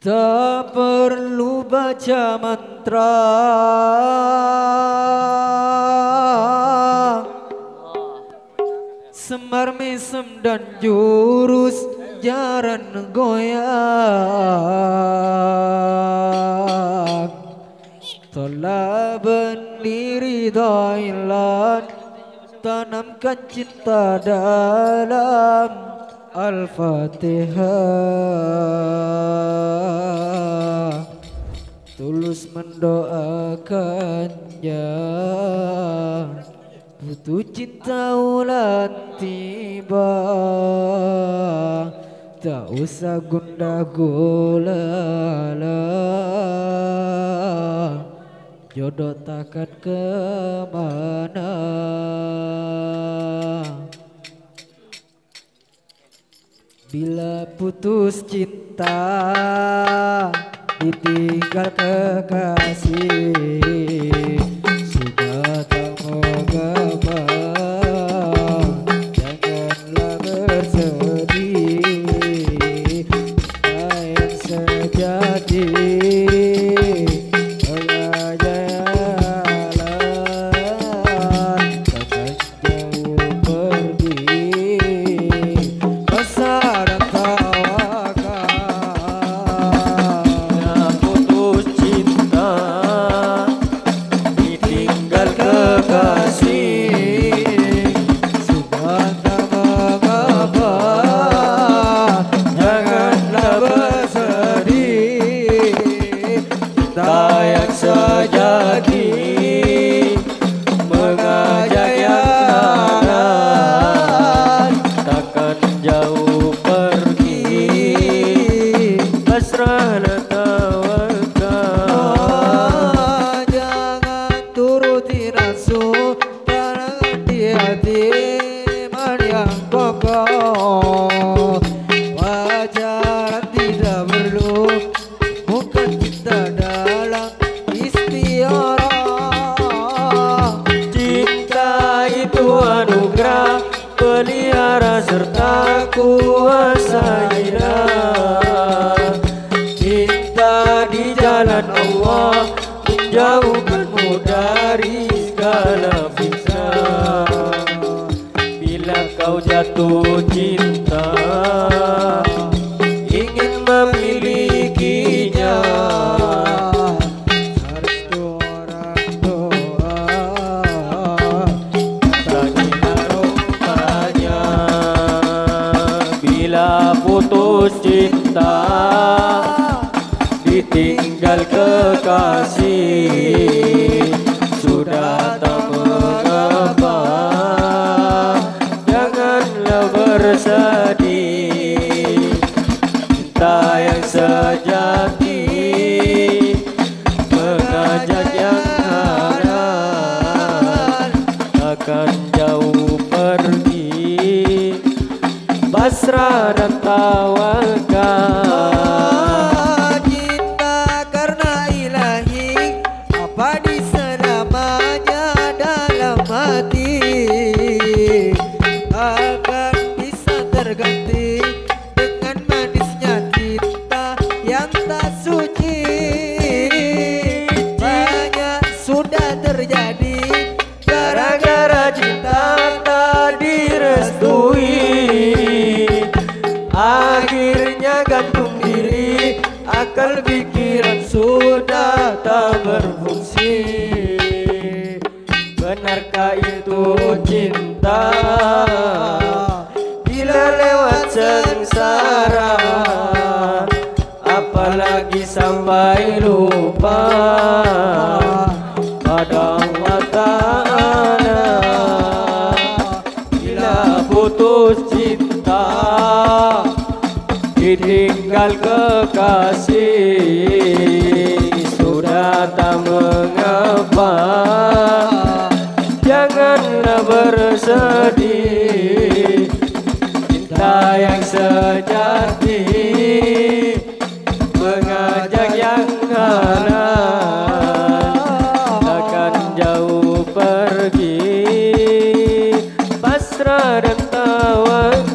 Tak perlu baca mantra. Semar mesem dan jurus jaran goyang. Tolaban liri doilan Tanamkan cinta dalam Al-Fatihah Tulus mendoakannya Butuh cinta ulan tiba. Tak usah gundah gulala Jodoh takkan ke mana Bila putus cinta Ditinggal kekasih. Sudah tak mengapa Janganlah bersedih. Sayang sejati pelihara serta kuasa ilahi. Cinta di jalan Allah menjauhkanmu dari Bila putus cinta Ditinggal kekasih. Sudah tak mengapa Janganlah bersedih. Cinta yang sejati Mengajak yang halal Takkan jauh pergi Basrah dan tawakal Akal pikiran sudah tak berfungsi. Benarkah itu cinta? Bila lewat sengsara Apalagi sampai lupa. Pada Allah Ta'ala Bila putus cinta Ditinggal kekasih. Sudah tak mengapa. Janganlah bersedih. Cinta yang sejati. Mengajak yang halal Takkan jauh pergi. Pasrah dan tawakal